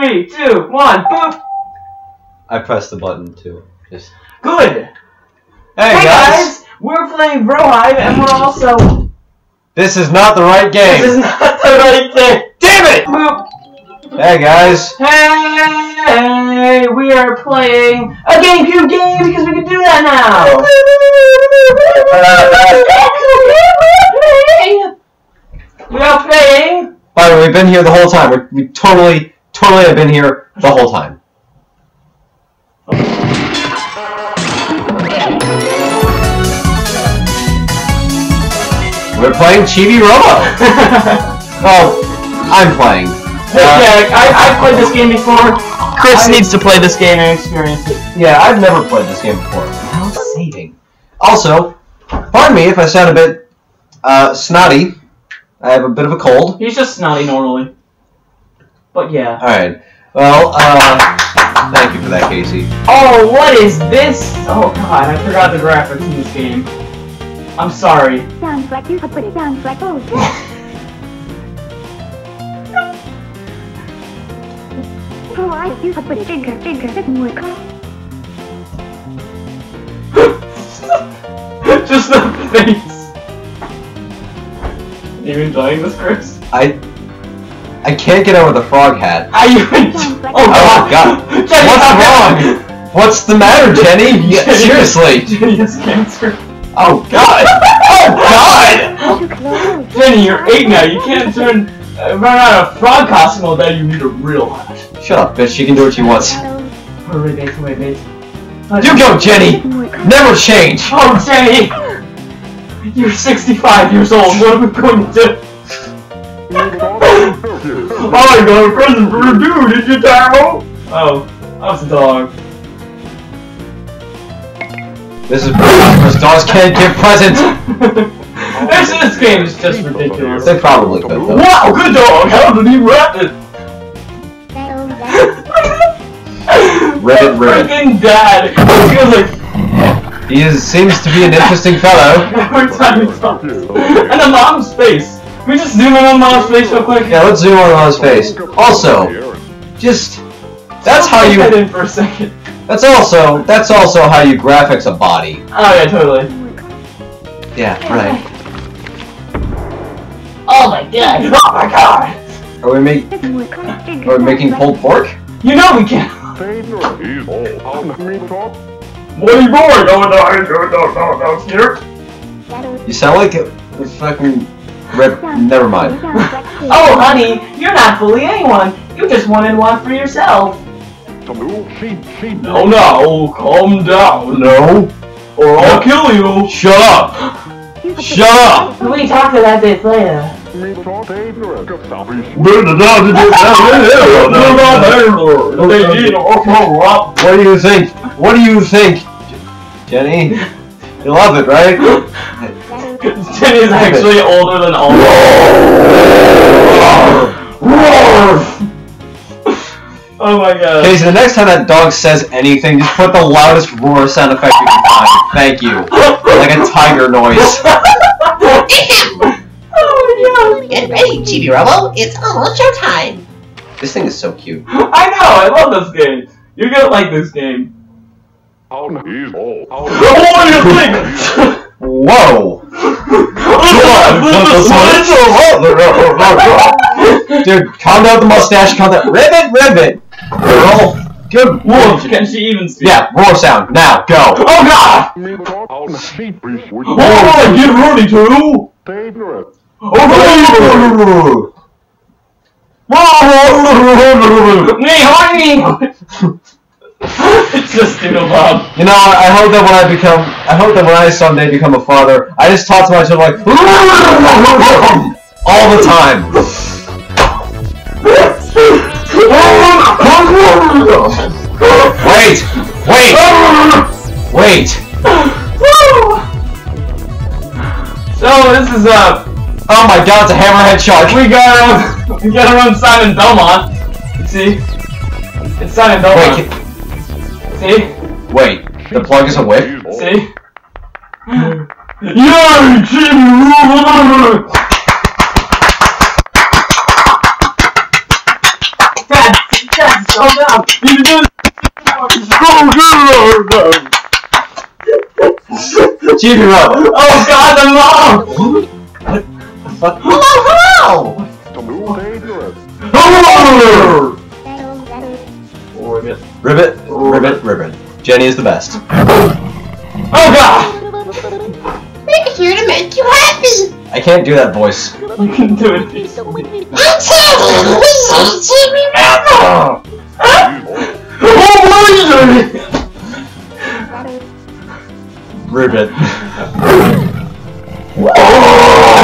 Three, two, one, boop. I pressed the button too. Just. Good. Hey, Hey guys. guys, we're playing Brohive, and we're also. This is not the right game. This is not the right thing. Damn it! Boop. Hey guys. Hey, we are playing a GameCube game because we can do that now. we are playing. By the way, we've been here the whole time. We're, we totally, totally have been here the whole time. We're playing Chibi Robo. well, I'm playing. Uh, yeah, I, I've played this game before. Chris I- needs to play this game and experience it. Yeah, I've never played this game before. How's saving? Also, pardon me if I sound a bit uh, snotty. I have a bit of a cold. He's just snotty normally. But yeah. Alright. Well, uh, thank you for that, Casey. Oh, what is this? Oh god, I forgot the graphics in this game. I'm sorry. Sounds like you have put it sounds like oh Oh, I you have put it finger finger doesn't just the face. Are you enjoying this, Chris? I I can't get over the frog hat. Are you Sounds like Oh Oh, god! God. Jenny, What's how- wrong? What's the matter, Jenny? Yeah, Jenny- seriously. Jenny has cancer. Oh God. Oh God. Jenny, you're eight now. You can't turn uh, run out of frog costume all day. You need a real hat. Shut up, bitch. She can do what she wants. Wait, wait, wait, wait. You go, Jenny. Never change. Oh, Jenny! You're 65 years old. What are we going to do? oh, I got a present for you, did you, Taro? Oh, that was a dog. This is because dogs can't give presents. this, this game is just ridiculous. They probably could though. Wow, good dog! How did he wrap it? Ribbit, ribbit. Freaking dad! He was like, He is, seems to be an interesting fellow. every time he talks. And the mom's face. Can we just zoom in on mom's face real quick? Yeah, let's zoom on on his face. Also, just that's how you. in for a second. That's also that's also how you graphics a body. Oh yeah, totally. Yeah, right. Oh my god! Oh my god! Are we making are we making pulled pork? You know we can. He's all on me top. What are you doing? No, no, no, no, no, no, here. You sound like a, a fucking red. Never mind. Oh, honey, you're not fooling anyone. You just wanted one for yourself. No, no, calm down. No. Or I'll kill you. Shut up. Shut up. We talk to that bit later. What do you think? What do you think, Jenny? You love it, right? Jenny's actually older than all. of us. oh my god. Casey, the next time that dog says anything, just put the loudest roar sound effect you can find. Thank you. Like a tiger noise. oh my god. Get ready, Chibi Robo. It's almost showtime. This thing is so cute. I know, I love this game. You're gonna like this game. He's all what do you think? Whoa! Dude, calm down the mustache, calm down. Ribbit, ribbit! Girl. Good Wolf, wolf. can she even speak? Yeah, roar sound. Now, go. Oh god! Oh, get ready to! Oh, Me, honey! it's just Dingle Bob. You know, I hope that when I become, I hope that when I someday become a father, I just talk to my children like all the time. Wait, wait, wait. So this is uh, Oh my God, it's a hammerhead shark. we gotta we gotta run Simon Belmont. See, it's Simon Wait, Belmont. can- See? Wait, the plug isn't whip? See? Yay, Jimmy! Dad, Dad, calm down. You can do this! Go, go, go! Jimmy Oh god, I'm off! Hello, hello! Hello! Ribbit. Ribbit ribbit, ribbit. Jenny is the best. Oh god! We're here to make you happy! I can't do that voice. You can do it. I'm Timmy! We say Timmy Rebel! Ribbit. I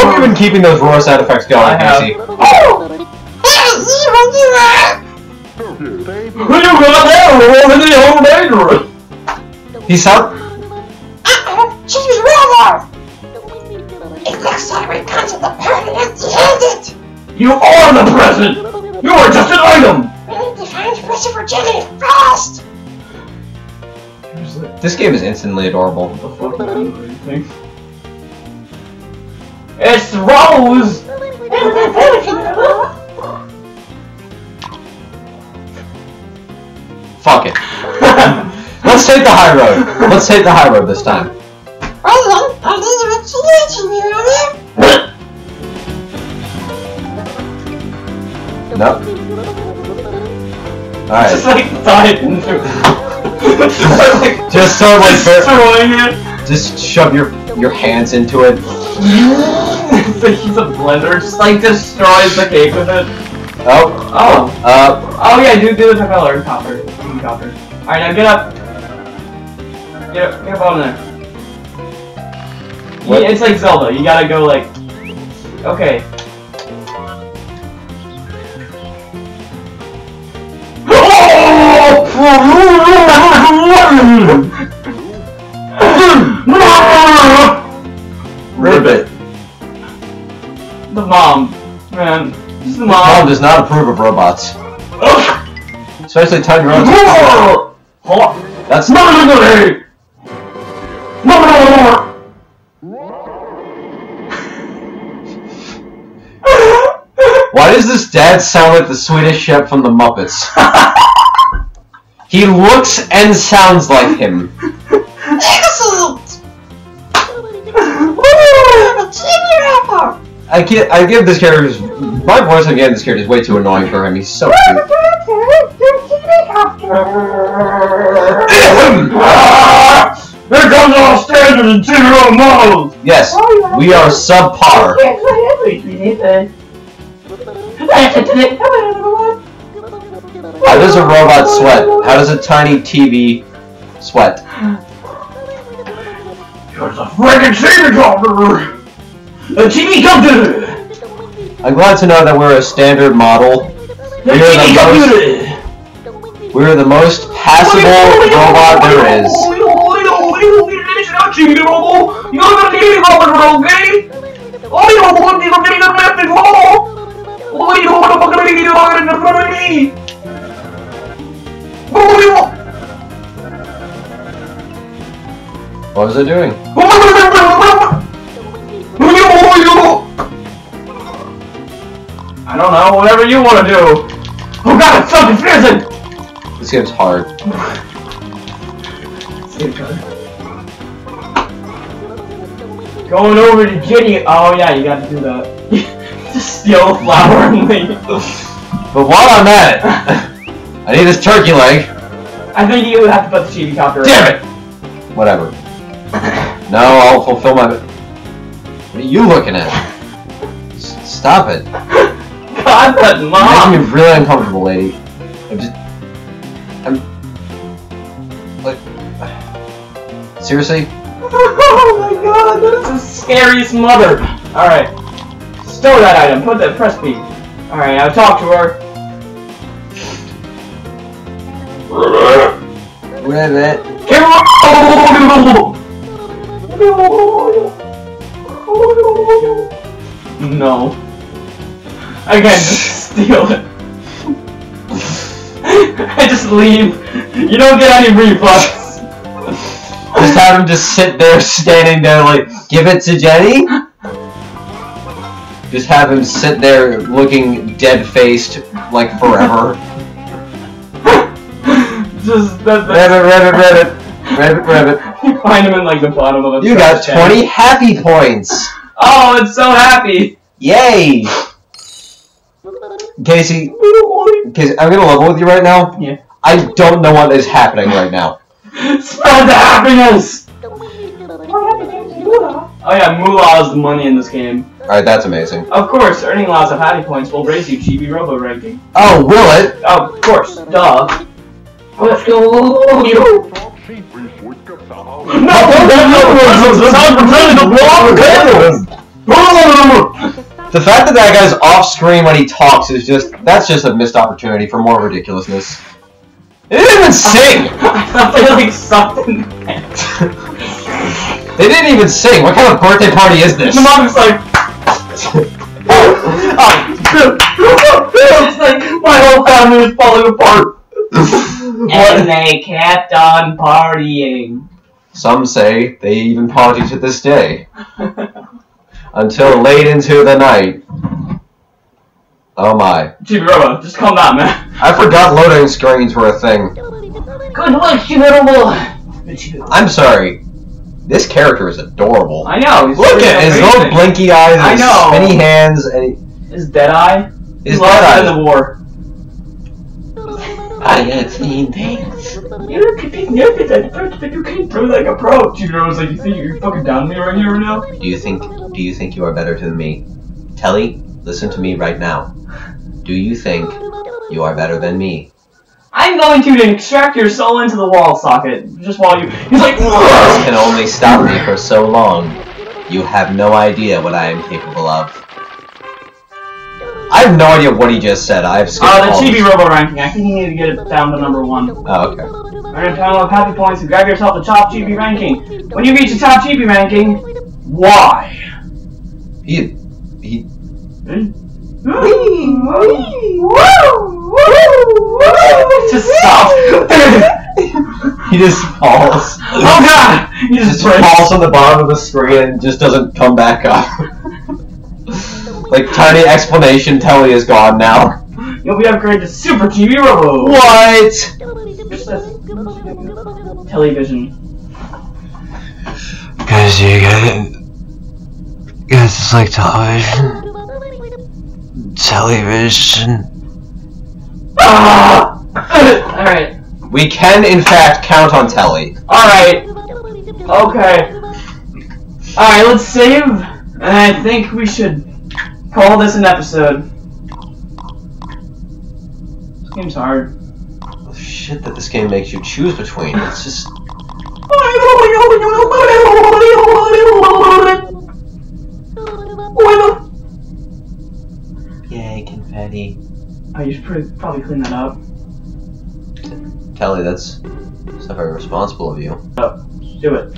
hope you've been keeping those roar sound effects going, I have. Casey. Hey, Zero, you are! Too dangerous. When you got there, over the old dangerous. He sound. Uh-oh, she's Rebel! It looks like we come to the party empty-handed! You are the present! You are just an item! We need to find Christopher Jenny fast! This game is instantly adorable. It's Rose! Fuck it. Let's take the high road. Let's take the high road this time. Well then, I'll leave it to you, Jimmy Rebel! Nope. Just Alright. like dive into like, Just fair. destroying it. Just shove your your hands into it. it's like he's a blender, just like destroys the cake with it. Oh. Oh. Uh. Oh yeah, do do the propeller Copter. Alright, now get up. Get up, get up on there. What? It's like Zelda, you gotta go like Okay. Ribbit. The mom. Man. The Mom mom. does not approve of robots, especially tiny robots. That's not-NOMERY! Why does this dad sound like the Swedish chef from the Muppets? he looks and sounds like him. Excellent! I get, I give this character my voice I'm giving this character is way too annoying for him. He's so cute. Here comes our standard and two-year-old models! yes, we are subpar. How does a robot sweat? How does a tiny TV sweat? There's a friggin' TV copter! A TV copter! I'm glad to know that we're a standard model. The We are TV the most! We're the most passable robot there is. What was I doing? I don't know, whatever you want to do. Oh god, it's so confusing! This game's hard. Going over to Ginny. Oh yeah, you gotta do that. Just steal a flower and leave. But while I'm at it, I need this turkey leg. I think you would have to put the chibi copter. Damn it! Whatever. No, I'll fulfill my. What are you looking at? S- Stop it. God, You're mom. making me really uncomfortable, lady. I'm just. Seriously? Oh my god, that is the scariest mother. Alright. Store that item, put that press B. Alright, now talk to her. Ribbit. No. I can't just steal it. I just leave. You don't get any reflux. Him just sit there, standing there, like, give it to Jenny? Just have him sit there, looking dead faced, like forever. just that. that Ribbit, ribbit, ribbit. Rabbit, rabbit. You find him in like the bottom of a You got trash can. 20 happy points. Oh, it's so happy. Yay! Casey, Casey, I'm gonna level with you right now. Yeah. I don't know what is happening right now. Spread the happiness. Oh yeah, moolah is the money in this game. Alright, that's amazing. Of course, earning lots of happy points will raise you Chibi Robo ranking. Oh, will it? Oh, of course, duh. Let's go. You. Top sheet report of the house. The fact that that guy's off screen when he talks is just, that's just a missed opportunity for more ridiculousness. They didn't even sing! I thought they like sucked in They didn't even sing! What kind of birthday party is this? The mom was like, oh, it's like my whole family is falling apart. And they kept on partying. Some say they even party to this day. Until late into the night. Oh my. Chibi Robo, just calm down, man. I forgot loading screens were a thing. Good work, Chibi Robo. I'm sorry. This character is adorable. I know. he's Look at his little blinky eyes, I his know. spinny hands, and he- His dead eye. His lost dead in the war. I have seen things. You could be naked at first, but you came through like a pro. Chibi Robo's like, you think you're fucking down to me right here right now? Do you think do you think you are better than me? Telly, listen to me right now. Do you think you are better than me? I'm going to extract your soul into the wall socket. Just while you. He's like. This can only stop me for so long. You have no idea what I am capable of. I have no idea what he just said. I've skipped Uh, the all Chibi this. Robo ranking. I think you need to get it down to number one. Oh, okay. Earn a total of happy points and grab yourself the top Chibi ranking. When you reach the top Chibi ranking, why? He he Just stop. he just falls. oh god! He just just breaks. falls on the bottom of the screen and just doesn't come back up. like tiny explanation, Telly is gone now. You'll be upgraded to Super TV Robo. What? Television. Because you get it. Because it's like television. Television. Ah! Alright. We can in fact count on Telly. Alright. Okay. Alright, let's save. And I think we should call this an episode. This game's hard. Shit that this game makes you choose between. It's just Yay, confetti. Oh, you should probably clean that up. Telly, that's that's not very responsible of you. Oh, do it.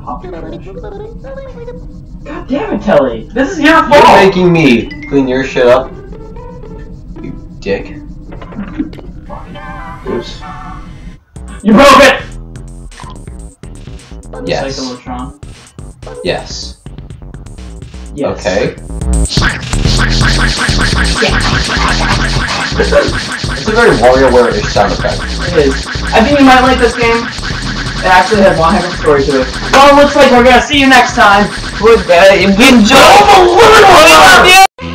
Pop. God damn it, Telly! This is your fault! You're fault! making me clean your shit up. You dick. Oops. You broke it! Yes. Yes. Yes. Okay. It's a very WarioWare-ish sound effect. It is. I think you might like this game. It actually has one heck of a story to it. Well, it looks like we're gonna see you next time. With uh, enjoy the